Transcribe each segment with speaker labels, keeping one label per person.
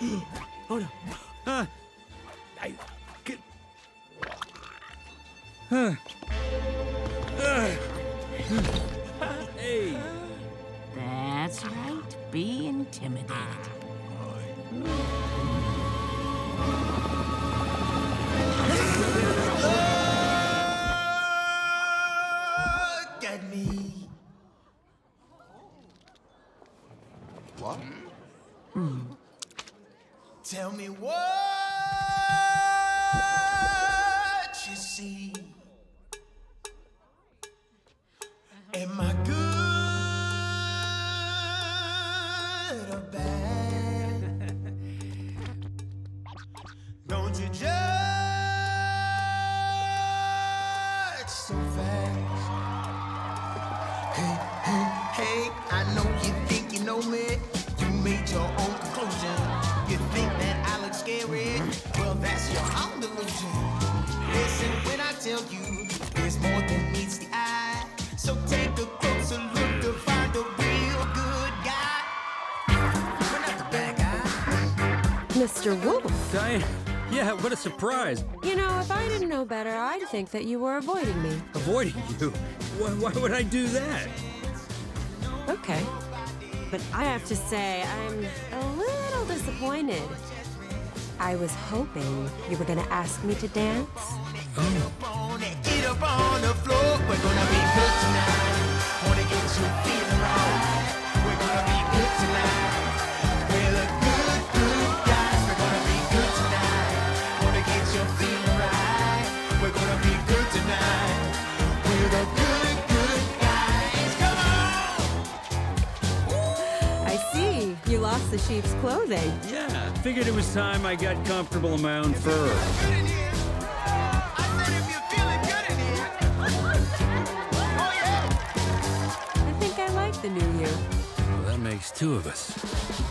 Speaker 1: Oh no.
Speaker 2: Uh,
Speaker 1: I get
Speaker 2: uh, uh, hey.
Speaker 3: That's right. Be intimidated.
Speaker 4: Look at me. What? Tell me what you see. Am I good or bad? Don't you judge so fast. Tell you there's more than meets the eye. So take a closer look to find a real good guy. We're not the bad guy.
Speaker 5: Mr. Wolf.
Speaker 2: Diane, yeah, what a surprise.
Speaker 5: You know, if I didn't know better, I'd think that you were avoiding me.
Speaker 2: Avoiding you. Why, why would I do that?
Speaker 5: Okay. But I have to say, I'm a little disappointed. I was hoping you were gonna ask me to dance.
Speaker 4: on You
Speaker 5: lost the sheep's clothing.
Speaker 2: Yeah, figured it was time I got comfortable in my own fur.
Speaker 4: Good in here. I if you're feeling good in here. Oh yeah.
Speaker 5: I think I like the new you.
Speaker 2: Well, that makes two of us.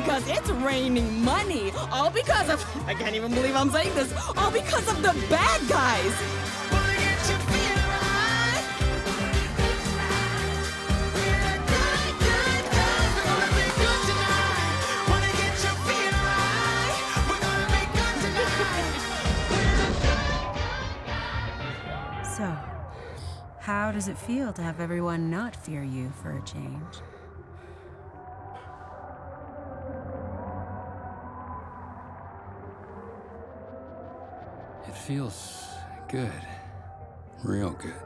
Speaker 6: Because it's raining money. All because of, I can't even believe I'm saying this, all because of the bad guys.
Speaker 4: Wanna get you feeling right. We're the good, good guys. We're gonna be good tonight. Wanna get you feeling right. We're gonna be good tonight.
Speaker 7: So, how does it feel to have everyone not fear you for a change?
Speaker 2: It feels good. Real good.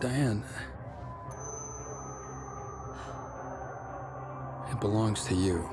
Speaker 2: Diane. It belongs to you.